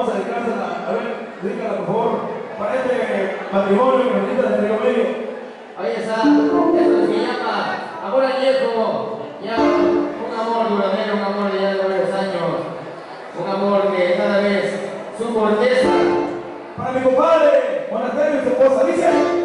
música, por favor, para este eh, matrimonio que nos grita de Río Medio. Ahí está, esto se llama Amor Añejo, ya un amor duradero, un amor de ya de varios años, un amor que cada vez su corteza Para mi compadre, buenas tardes, su esposa, dice.